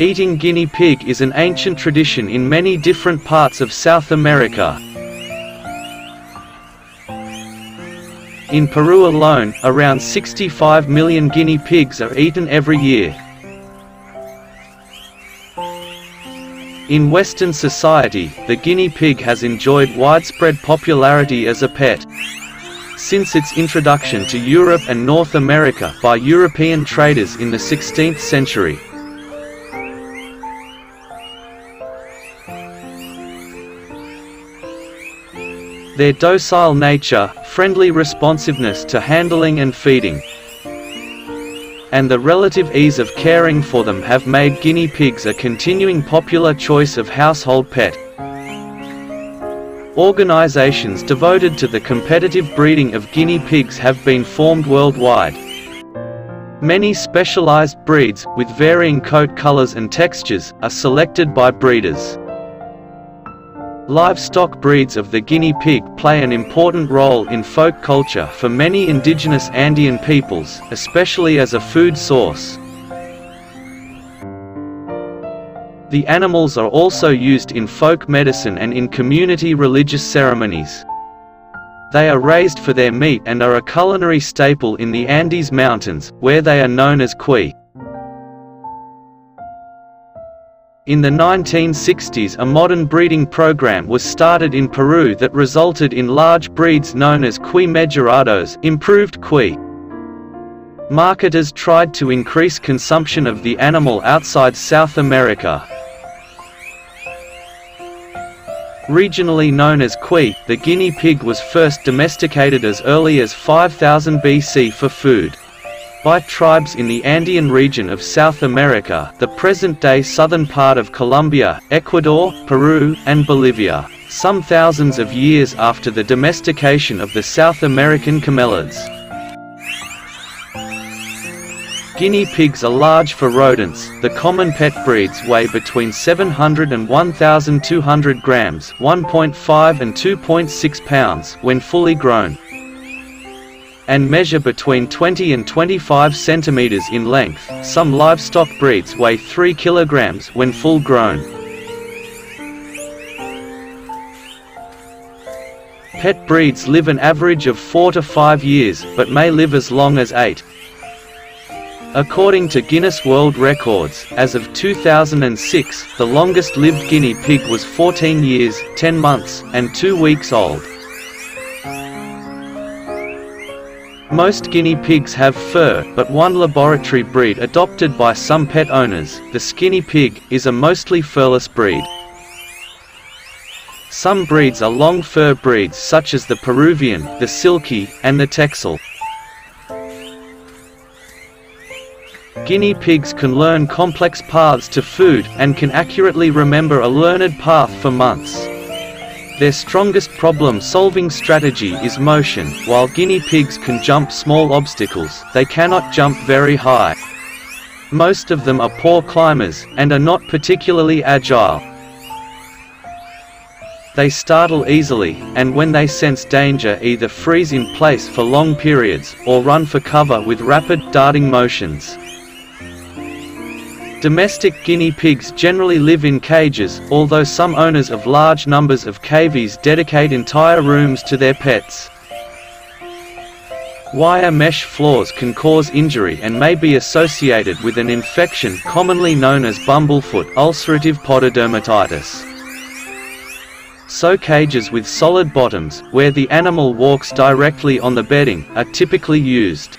Eating guinea pig is an ancient tradition in many different parts of South America. In Peru alone, around 65 million guinea pigs are eaten every year. In Western society, the guinea pig has enjoyed widespread popularity as a pet. Since its introduction to Europe and North America by European traders in the 16th century. Their docile nature, friendly responsiveness to handling and feeding, and the relative ease of caring for them have made guinea pigs a continuing popular choice of household pet. Organizations devoted to the competitive breeding of guinea pigs have been formed worldwide. Many specialized breeds, with varying coat colors and textures, are selected by breeders. Livestock breeds of the guinea pig play an important role in folk culture for many indigenous Andean peoples, especially as a food source. The animals are also used in folk medicine and in community religious ceremonies. They are raised for their meat and are a culinary staple in the Andes Mountains, where they are known as cuy. In the 1960s a modern breeding program was started in Peru that resulted in large breeds known as cuy mejorados improved cuy. Marketers tried to increase consumption of the animal outside South America. Regionally known as cuy, the guinea pig was first domesticated as early as 5000 BC for food by tribes in the Andean region of South America the present-day southern part of Colombia, Ecuador, Peru, and Bolivia, some thousands of years after the domestication of the South American camelids. Guinea pigs are large for rodents, the common pet breeds weigh between 700 and 1,200 grams 1.5 and 2.6 pounds when fully grown and measure between 20 and 25 centimeters in length. Some livestock breeds weigh 3 kilograms when full grown. Pet breeds live an average of 4 to 5 years, but may live as long as 8. According to Guinness World Records, as of 2006, the longest-lived guinea pig was 14 years, 10 months, and 2 weeks old. Most guinea pigs have fur, but one laboratory breed adopted by some pet owners, the skinny pig, is a mostly furless breed. Some breeds are long fur breeds such as the Peruvian, the Silky, and the Texel. Guinea pigs can learn complex paths to food, and can accurately remember a learned path for months. Their strongest problem-solving strategy is motion. While guinea pigs can jump small obstacles, they cannot jump very high. Most of them are poor climbers, and are not particularly agile. They startle easily, and when they sense danger either freeze in place for long periods, or run for cover with rapid, darting motions. Domestic guinea pigs generally live in cages, although some owners of large numbers of cavies dedicate entire rooms to their pets. Wire mesh floors can cause injury and may be associated with an infection commonly known as bumblefoot ulcerative pododermatitis. So cages with solid bottoms, where the animal walks directly on the bedding, are typically used.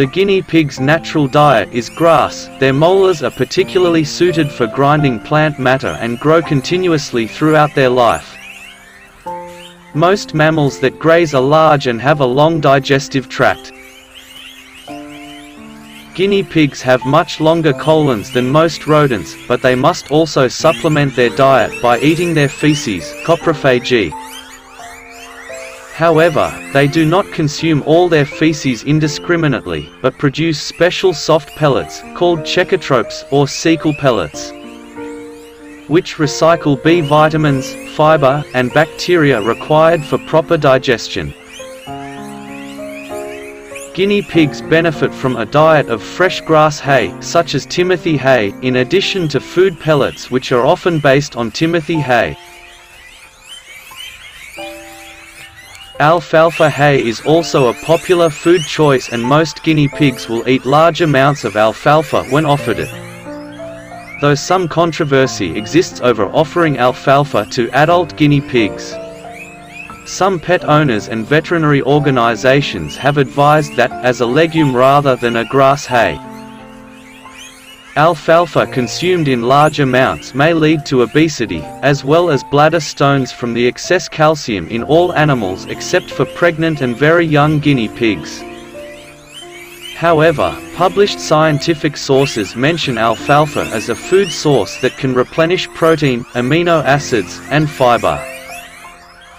The guinea pig's natural diet is grass, their molars are particularly suited for grinding plant matter and grow continuously throughout their life. Most mammals that graze are large and have a long digestive tract. Guinea pigs have much longer colons than most rodents, but they must also supplement their diet by eating their feces coprophagy. However, they do not consume all their feces indiscriminately, but produce special soft pellets, called cecotropes, or cecal pellets, which recycle B vitamins, fiber, and bacteria required for proper digestion. Guinea pigs benefit from a diet of fresh grass hay, such as timothy hay, in addition to food pellets which are often based on timothy hay. Alfalfa hay is also a popular food choice and most guinea pigs will eat large amounts of alfalfa when offered it. Though some controversy exists over offering alfalfa to adult guinea pigs. Some pet owners and veterinary organizations have advised that, as a legume rather than a grass hay. Alfalfa consumed in large amounts may lead to obesity, as well as bladder stones from the excess calcium in all animals except for pregnant and very young guinea pigs. However, published scientific sources mention alfalfa as a food source that can replenish protein, amino acids, and fiber.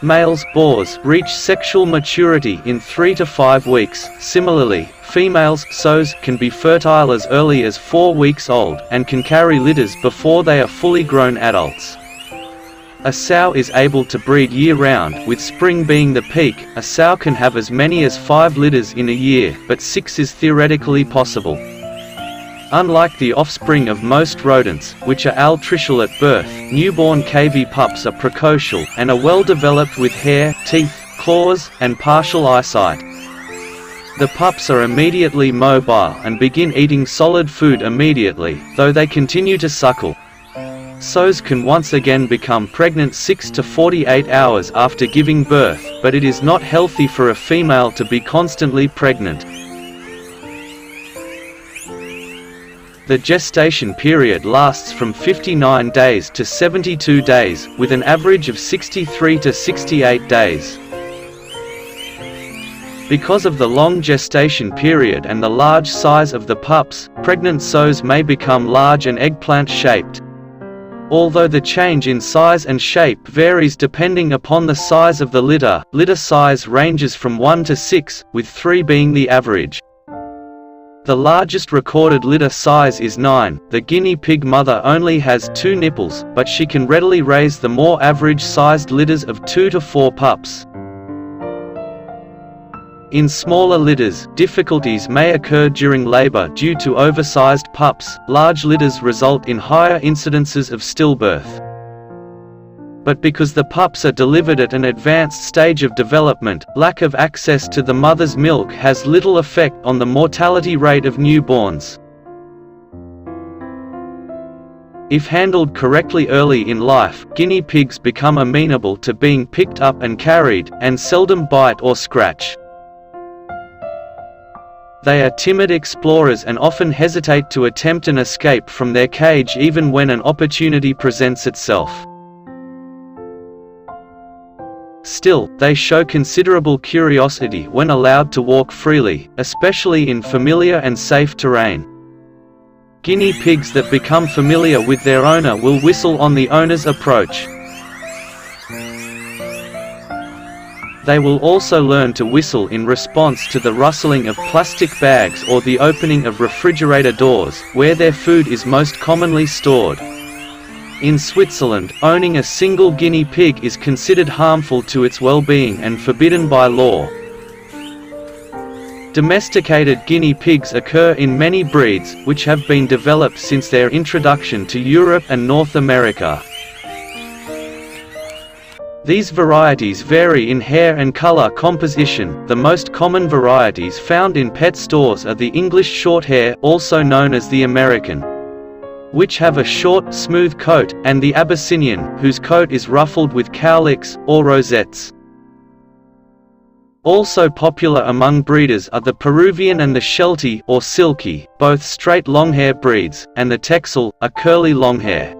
Males boars reach sexual maturity in 3 to 5 weeks. Similarly, females sows can be fertile as early as 4 weeks old and can carry litters before they are fully grown adults. A sow is able to breed year-round, with spring being the peak. A sow can have as many as 5 litters in a year, but 6 is theoretically possible. Unlike the offspring of most rodents, which are altricial at birth, newborn cavy pups are precocial, and are well developed with hair, teeth, claws, and partial eyesight. The pups are immediately mobile and begin eating solid food immediately, though they continue to suckle. Sows can once again become pregnant 6 to 48 hours after giving birth, but it is not healthy for a female to be constantly pregnant. The gestation period lasts from 59 days to 72 days, with an average of 63 to 68 days. Because of the long gestation period and the large size of the pups, pregnant sows may become large and eggplant-shaped. Although the change in size and shape varies depending upon the size of the litter, litter size ranges from 1 to 6, with 3 being the average. The largest recorded litter size is 9. The guinea pig mother only has two nipples, but she can readily raise the more average-sized litters of 2 to 4 pups. In smaller litters, difficulties may occur during labor due to oversized pups. Large litters result in higher incidences of stillbirth but because the pups are delivered at an advanced stage of development, lack of access to the mother's milk has little effect on the mortality rate of newborns. If handled correctly early in life, guinea pigs become amenable to being picked up and carried, and seldom bite or scratch. They are timid explorers and often hesitate to attempt an escape from their cage even when an opportunity presents itself. Still, they show considerable curiosity when allowed to walk freely, especially in familiar and safe terrain. Guinea pigs that become familiar with their owner will whistle on the owner's approach. They will also learn to whistle in response to the rustling of plastic bags or the opening of refrigerator doors, where their food is most commonly stored. In Switzerland, owning a single guinea pig is considered harmful to its well-being and forbidden by law. Domesticated guinea pigs occur in many breeds, which have been developed since their introduction to Europe and North America. These varieties vary in hair and color composition. The most common varieties found in pet stores are the English Shorthair, also known as the American which have a short, smooth coat, and the Abyssinian, whose coat is ruffled with cowlicks, or rosettes. Also popular among breeders are the Peruvian and the Sheltie or Silkie, both straight longhair breeds, and the Texel, a curly longhair.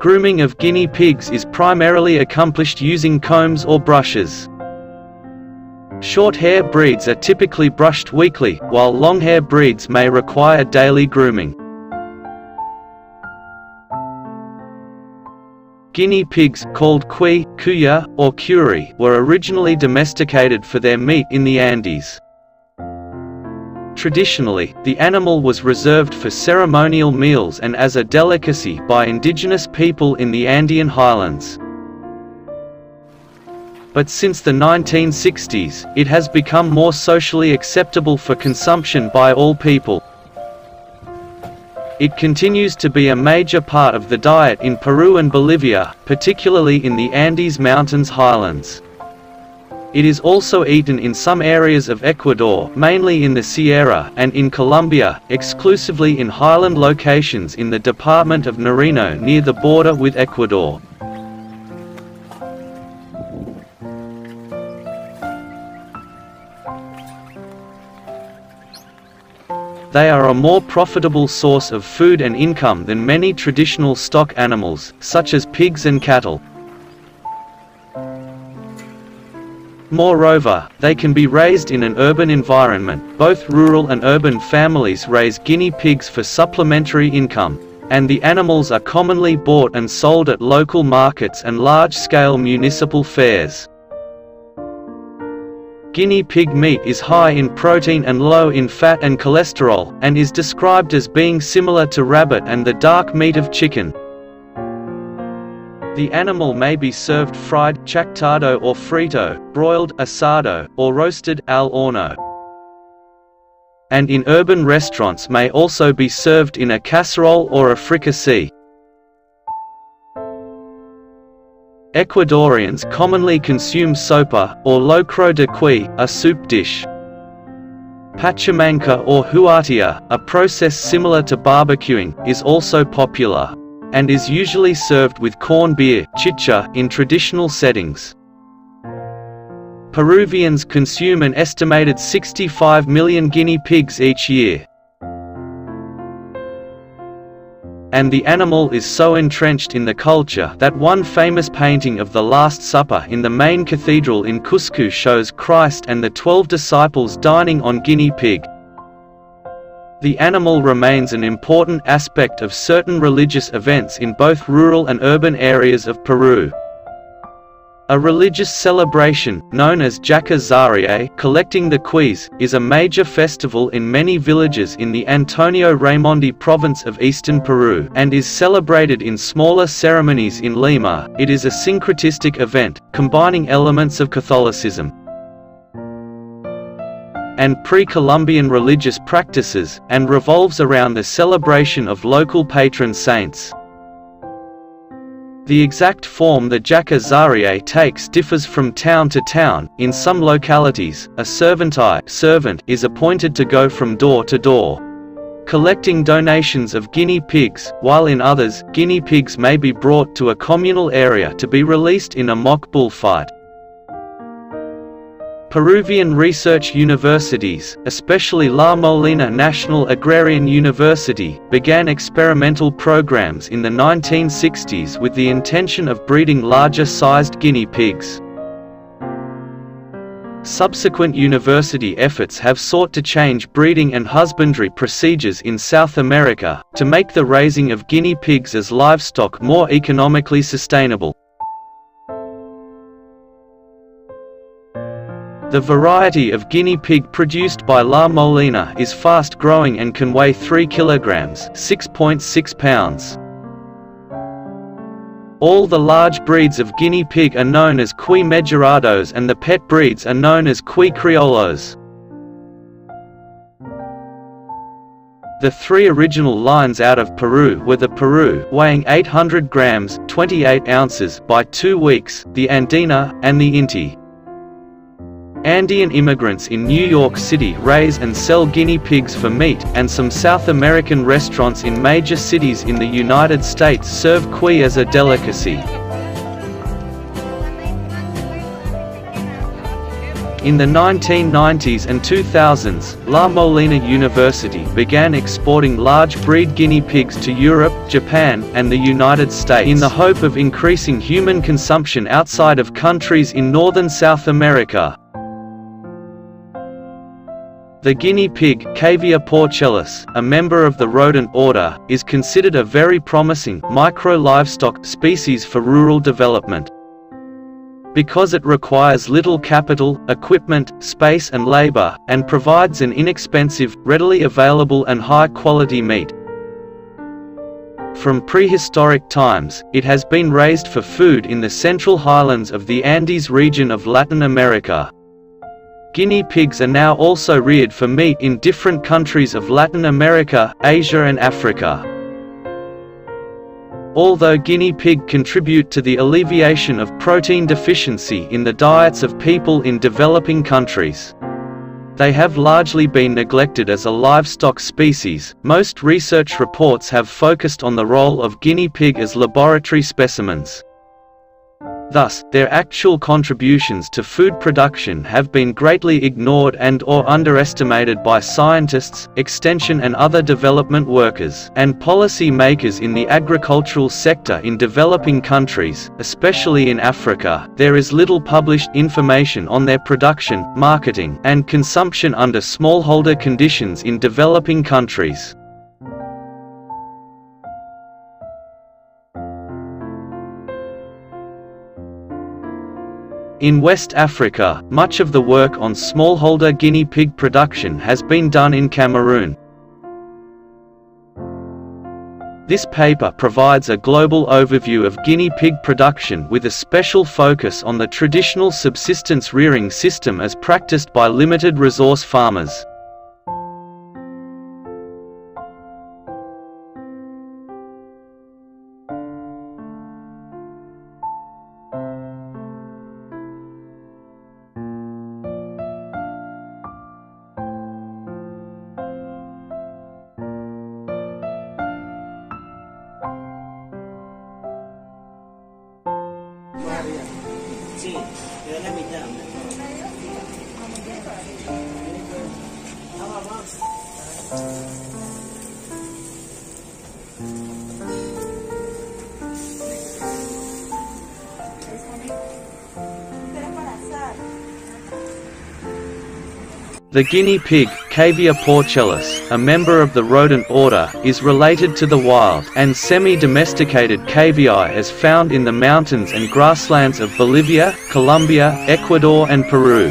Grooming of guinea pigs is primarily accomplished using combs or brushes. Short hair breeds are typically brushed weekly, while long hair breeds may require daily grooming. Guinea pigs, called cuy, cuya, or curi, were originally domesticated for their meat in the Andes. Traditionally, the animal was reserved for ceremonial meals and as a delicacy by indigenous people in the Andean highlands. but since the 1960s, it has become more socially acceptable for consumption by all people. It continues to be a major part of the diet in Peru and Bolivia, particularly in the Andes Mountains highlands. It is also eaten in some areas of Ecuador mainly in the Sierra and in Colombia, exclusively in highland locations in the department of Nariño near the border with Ecuador. They are a more profitable source of food and income than many traditional stock animals, such as pigs and cattle. Moreover, they can be raised in an urban environment. Both rural and urban families raise guinea pigs for supplementary income, and the animals are commonly bought and sold at local markets and large-scale municipal fairs. Guinea pig meat is high in protein and low in fat and cholesterol, and is described as being similar to rabbit and the dark meat of chicken. The animal may be served fried chactado or frito, broiled asado, or roasted al horno. And in urban restaurants may also be served in a casserole or a fricassee. Ecuadorians commonly consume sopa, or locro de cuy, a soup dish. Pachamanca or huatia, a process similar to barbecuing, is also popular and is usually served with corn beer chicha in traditional settings. Peruvians consume an estimated 65 million guinea pigs each year. And the animal is so entrenched in the culture that one famous painting of the Last Supper in the main cathedral in Cusco shows Christ and the twelve disciples dining on guinea pig. The animal remains an important aspect of certain religious events in both rural and urban areas of Peru. A religious celebration, known as Jaca collecting the cuys, is a major festival in many villages in the Antonio Raimondi province of eastern Peru, and is celebrated in smaller ceremonies in Lima. It is a syncretistic event, combining elements of Catholicism, and pre-Columbian religious practices, and revolves around the celebration of local patron saints. The exact form the Jaca takes differs from town to town. In some localities, a sirvinti servant is appointed to go from door to door, collecting donations of guinea pigs, while in others, guinea pigs may be brought to a communal area to be released in a mock bullfight. Peruvian research universities, especially La Molina National Agrarian University, began experimental programs in the 1960s with the intention of breeding larger-sized guinea pigs. Subsequent university efforts have sought to change breeding and husbandry procedures in South America, to make the raising of guinea pigs as livestock more economically sustainable. The variety of guinea pig produced by La Molina is fast growing and can weigh 3 kilograms 6.6 pounds. All the large breeds of guinea pig are known as Cuy Mejorados and the pet breeds are known as Cuy Criollos. The three original lines out of Peru were the Peru weighing 800 grams 28 ounces by two weeks, the Andina, and the Inti. Andean immigrants in New York City raise and sell guinea pigs for meat, and some South American restaurants in major cities in the United States serve cuy as a delicacy. In the 1990s and 2000s, La Molina University began exporting large breed guinea pigs to Europe, Japan, and the United States in the hope of increasing human consumption outside of countries in northern South America. The guinea pig Cavia porcellus, a member of the rodent order, is considered a very promising micro-livestock species for rural development. Because it requires little capital, equipment, space and labor, and provides an inexpensive, readily available and high-quality meat. From prehistoric times, it has been raised for food in the central highlands of the Andes region of Latin America. Guinea pigs are now also reared for meat in different countries of Latin America, Asia and Africa. Although guinea pig contribute to the alleviation of protein deficiency in the diets of people in developing countries. They have largely been neglected as a livestock species. Most research reports have focused on the role of guinea pig as laboratory specimens. Thus, their actual contributions to food production have been greatly ignored and or underestimated by scientists, extension and other development workers, and policy makers in the agricultural sector in developing countries, especially in Africa. There is little published information on their production, marketing, and consumption under smallholder conditions in developing countries. In West Africa, much of the work on smallholder guinea pig production has been done in Cameroon. This paper provides a global overview of guinea pig production with a special focus on the traditional subsistence rearing system as practiced by limited resource farmers. The guinea pig, Cavia porcellus, a member of the rodent order, is related to the wild and semi-domesticated caviae as found in the mountains and grasslands of Bolivia, Colombia, Ecuador and Peru.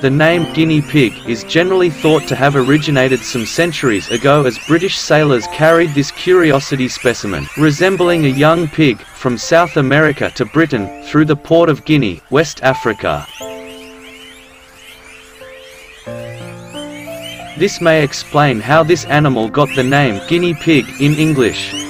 The name guinea pig is generally thought to have originated some centuries ago as British sailors carried this curiosity specimen, resembling a young pig, from South America to Britain, through the port of Guinea, West Africa. This may explain how this animal got the name guinea pig in English.